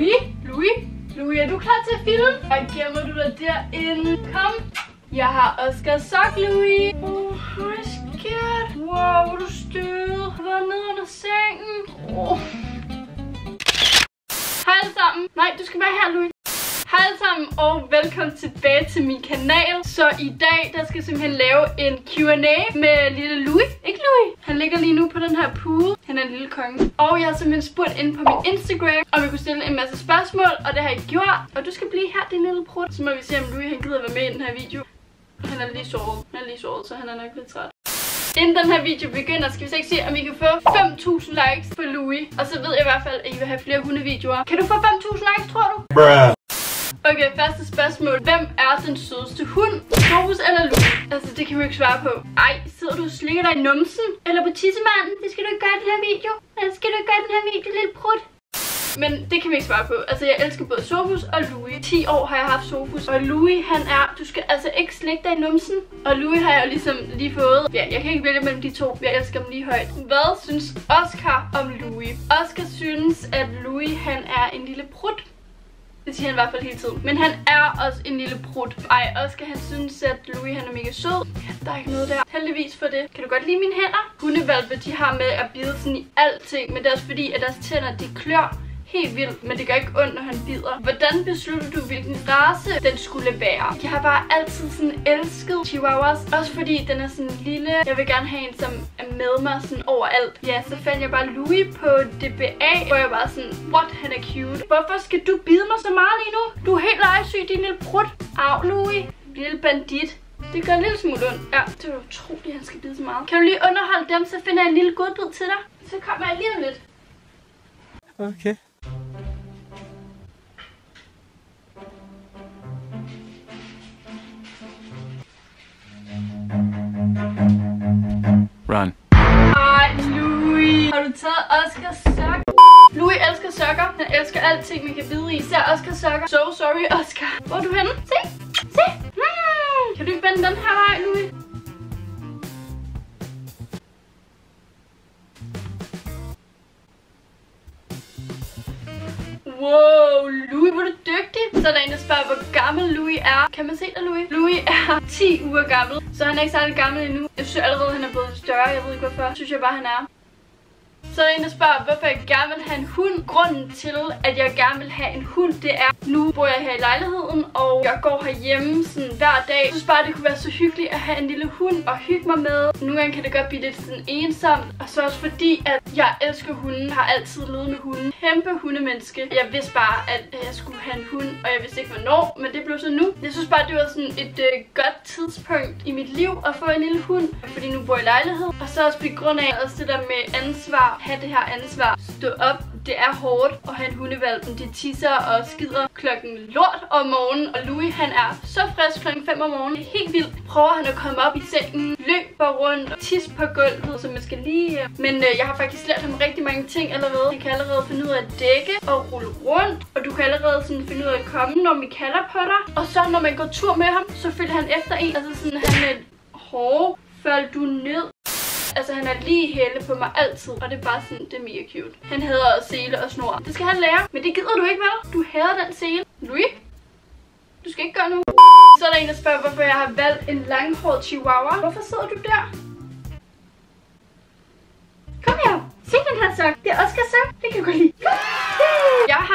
Louis? Louis? Louis, er du klar til at filme? Og gemmer du dig derinde? Kom. Jeg har Oscar sok, Louis. Oh, hej skat. Wow, hvor er du stød. Har været nede under sengen. Oh. Hej alle sammen. Nej, du skal være her, Louis. Hej alle sammen og velkommen tilbage til min kanal. Så i dag, der skal jeg simpelthen lave en Q&A med lille Louis. Ikke Louis? Han ligger lige nu på den her pude. Han er en lille konge. Og jeg har simpelthen spurgt ind på min Instagram, om vi kunne stille en masse spørgsmål. Og det har jeg gjort. Og du skal blive her, din lille prut. Så må vi se, om Louis han gider være med i den her video. Han er lige sovet. Han er lige sovet, så han er nok lidt træt. Inden den her video begynder, skal vi så ikke se, om vi kan få 5.000 likes på Louis. Og så ved jeg i hvert fald, at I vil have flere hundevideoer. Kan du få 5.000 likes, tror du? Bruh. Okay, første spørgsmål. Hvem er den sødeste hund? Sophus eller Louis? Altså, det kan vi ikke svare på. Ej, sidder du og slikker dig i numsen? Eller på tissemanden? Det skal du ikke gøre i den her video. Det skal du ikke gøre i den her video, lille prut. Men det kan vi ikke svare på. Altså, jeg elsker både Sofus og Louis. 10 år har jeg haft Sofus. Og Louis, han er... Du skal altså ikke slikke dig i numsen. Og Louis har jeg jo ligesom lige fået. Ja, jeg kan ikke vælge mellem de to. Jeg elsker dem lige højt. Hvad synes Oscar om Louis? Oscar synes, at Louis, han er en lille prut. Det siger han i hvert fald hele tiden. Men han er også en lille brud. Ej, også kan han synes, at Louis han er mega sød. Der er ikke noget der. Heldigvis for det. Kan du godt lide mine hænder? Hundevalpe, de har med at bide sådan i alting. Men det er også fordi, at deres tænder, de klør helt vildt, men det gør ikke ondt, når han bider. Hvordan besluttede du, hvilken race den skulle være? Jeg har bare altid sådan elsket chihuahuas, også fordi den er sådan lille. Jeg vil gerne have en, som er med mig sådan overalt. Ja, så fandt jeg bare Louis på DBA, hvor jeg bare sådan, what, han er cute. Hvorfor skal du bide mig så meget lige nu? Du er helt legesyg, din lille prut. Au, Louis. Lille bandit. Det gør en lille smule ondt. Ja, det er utroligt, at han skal bide så meget. Kan du lige underholde dem, så finder jeg en lille godbid til dig. Så kommer jeg lige om lidt. Okay. Vende den her vej, Louis? Wow, Louis, hvor er du dygtig. Så er der en, der spørger, hvor gammel Louis er. Kan man se dig, Louis? Louis er 10 uger gammel, så han er ikke særlig gammel endnu. Jeg synes allerede, han er blevet større. Jeg ved ikke hvorfor. Synes jeg bare, han er. Så er der en, der spørger, hvorfor jeg gerne vil have en hund. Grunden til, at jeg gerne vil have en hund, det er, nu bor jeg her i lejligheden, og jeg går herhjemme sådan hver dag. Jeg synes bare, det kunne være så hyggeligt at have en lille hund og hygge mig med. Nogle gange kan det godt blive lidt sådan ensomt. Og så også fordi, at jeg elsker hunden, har altid levet med hunden. Kæmpe hundemenneske. Jeg vidste bare, at jeg skulle have en hund, og jeg vidste ikke hvornår, men det blev så nu. Jeg synes bare, det var sådan et øh, godt tidspunkt i mit liv at få en lille hund, fordi nu bor jeg i lejlighed. Og så også på grund af også det der med ansvar have det her ansvar. Stå op. Det er hårdt at have en hundevalp. De tisser og skider klokken lort om morgenen. Og Louis, han er så frisk klokken 5 om morgenen. Det er helt vildt. Prøver han at komme op i sengen, løber rundt og tis på gulvet, så man skal lige... Øh. Men øh, jeg har faktisk lært ham rigtig mange ting allerede. Han kan allerede finde ud af at dække og rulle rundt. Og du kan allerede sådan finde ud af at komme, når vi kalder på dig. Og så når man går tur med ham, så følger han efter en. Altså sådan, han er hård. Faldt du ned? Altså, han er lige hæle på mig altid, og det er bare sådan, det er mega cute. Han hader også sele og snor. Det skal han lære, men det gider du ikke, vel? Du hader den sele. Louis? Du skal ikke gøre nu. Så er der en, der spørger, hvorfor jeg har valgt en langhåret chihuahua. Hvorfor sidder du der? Kom her. Se den her sok. Det er Oscar sok. Det kan jeg godt lide. Jeg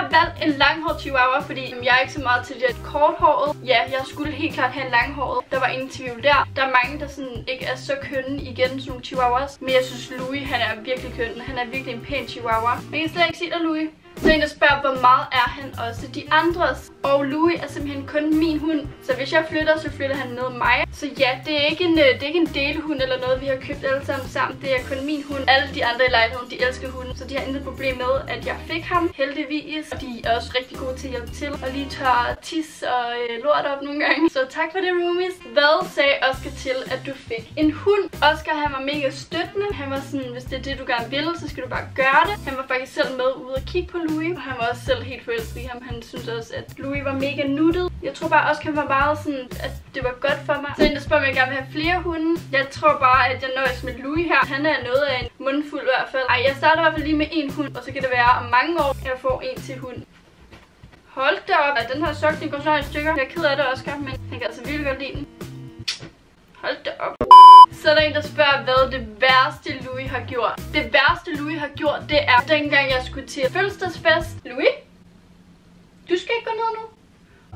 har valgt en langhåret chihuahua, fordi jeg er ikke så meget til det korthåret. Ja, jeg skulle helt klart have en langhåret. Der var ingen tvivl der. Der er mange, der sådan ikke er så kønne igen, sådan nogle chihuahuas. Men jeg synes, Louis, han er virkelig køn. Han er virkelig en pæn chihuahua. Men jeg kan slet ikke se dig, Louis. Så en, der spørger, hvor meget er han også de andres. Og Louis er simpelthen kun min hund. Så hvis jeg flytter, så flytter han med mig. Så ja, det er ikke en, øh, det er ikke en delehund eller noget, vi har købt alle sammen sammen. Det er kun min hund. Alle de andre i lejligheden, de elsker hunden. Så de har intet problem med, at jeg fik ham. Heldigvis. Og de er også rigtig gode til at hjælpe til. Og lige tørre tis og øh, lort op nogle gange. Så tak for det, roomies. Hvad sagde Oscar til, at du fik en hund? Oscar, han var mega støttende. Han var sådan, hvis det er det, du gerne vil, så skal du bare gøre det. Han var faktisk selv med ude og kigge på Louis. Og han var også selv helt forelsket i ham. Han synes også, at Louis var mega nuttet. Jeg tror bare også, han var meget sådan, at det var godt for mig. Så en, der spørger, om jeg gerne vil have flere hunde. Jeg tror bare, at jeg nøjes med Louis her. Han er noget af en mundfuld i hvert fald. Ej, jeg starter i hvert fald lige med en hund, og så kan det være om mange år, at jeg får en til hund. Hold da op. at den her sok, den går snart i stykker. Jeg er ked af det, Oscar, men jeg kan altså virkelig godt lide den. Hold da op. Så er der en, der spørger, hvad det værste Louis har gjort. Det værste Louis har gjort, det er dengang jeg skulle til fødselsdagsfest. Louis? Du skal ikke gå ned nu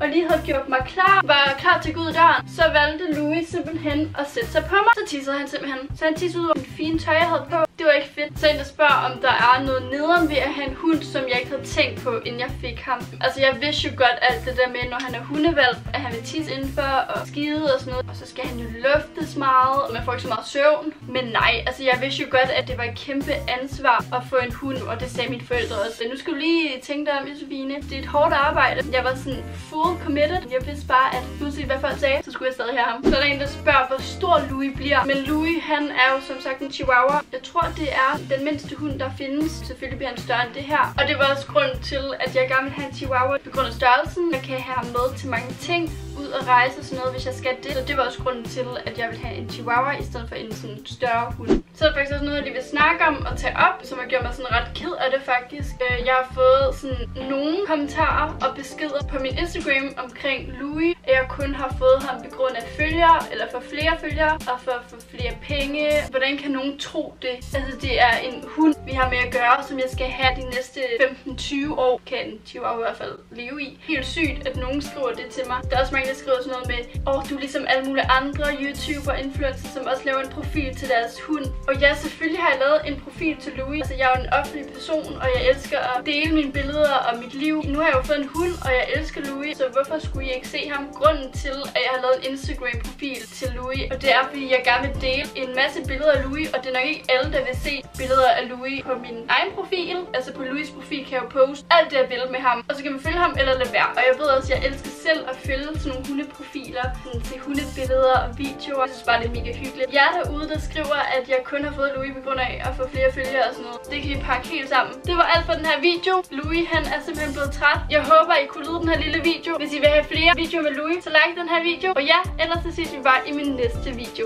og lige havde gjort mig klar, var klar til at gå ud af døren, så valgte Louis simpelthen at sætte sig på mig. Så tissede han simpelthen. Så han tissede ud over den fine tøj, jeg havde på. Det var ikke fedt. Så en, der spørger, om der er noget nederen ved at have en hund, som jeg ikke havde tænkt på, inden jeg fik ham. Altså, jeg vidste jo godt alt det der med, når han er hundevalg, at han vil tisse indenfor og skide og sådan noget. Og så skal han jo luftes meget, og man får ikke så meget søvn. Men nej, altså, jeg vidste jo godt, at det var et kæmpe ansvar at få en hund, og det sagde mine forældre også. Nu skal du lige tænke dig om, Josefine. Det er et hårdt arbejde. Jeg var sådan full committed. Jeg vidste bare, at uanset hvad folk sagde, så skulle jeg stadig have ham. Så er der en, der spørger, hvor stor Louis bliver. Men Louis, han er jo som sagt en chihuahua. Jeg tror, det er den mindste hund, der findes. Selvfølgelig bliver han større end det her. Og det var også grund til, at jeg gerne vil have en chihuahua på grund af størrelsen. Jeg kan have ham med til mange ting ud og rejse og sådan noget, hvis jeg skal det. Så det var også grunden til, at jeg vil have en chihuahua i stedet for en sådan større hund. Så er der faktisk også noget, de vil snakke om og tage op, som har gjort mig sådan ret ked af det faktisk. Øh, jeg har fået sådan nogle kommentarer og beskeder på min Instagram omkring Louis. At jeg kun har fået ham på grund af følgere, eller for flere følgere, og for, for flere penge. Hvordan kan nogen tro det? Altså det er en hund, vi har med at gøre, som jeg skal have de næste 15-20 år, kan en chihuahua i hvert fald leve i. Helt sygt, at nogen skriver det til mig. Der er også mange, der skriver sådan noget med, åh, oh, du er ligesom alle mulige andre YouTuber og influencer, som også laver en profil til deres hund. Og ja, selvfølgelig har jeg lavet en profil til Louis. Altså, jeg er jo en offentlig person, og jeg elsker at dele mine billeder og mit liv. Nu har jeg jo fået en hund, og jeg elsker Louis, så hvorfor skulle I ikke se ham? Grunden til, at jeg har lavet en Instagram-profil til Louis, og det er, fordi jeg gerne vil dele en masse billeder af Louis, og det er nok ikke alle, der vil se billeder af Louis på min egen profil. Altså på Louis' profil kan jeg jo poste alt det, jeg vil med ham, og så kan man følge ham eller lade være. Og jeg ved også, at jeg elsker selv at følge sådan nogle hundeprofiler, sådan til hundebilleder og videoer. Jeg synes bare, det er mega hyggeligt. Jeg er derude, der skriver, at jeg kun har fået Louis på grund af at få flere følgere og sådan noget. Det kan I pakke helt sammen. Det var alt for den her video. Louis, han er simpelthen blevet træt. Jeg håber, I kunne lide den her lille video. Hvis I vil have flere videoer med Louis, så like den her video. Og ja, ellers så ses vi bare i min næste video.